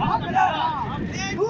Hop it justice.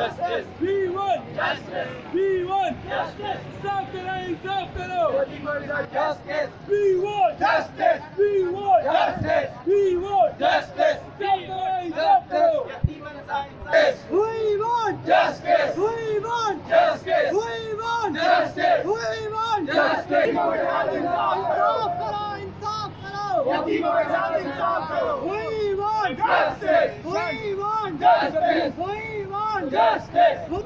Justice! We want Justice! We want Justice! We want Justice! Stop denying, stop denying! Justice! We want Justice! We want Justice! We want Justice! We want Justice! इंसाफ करो इंसाफ करो यतीमों के साथ इंसाफ অদ্ভুত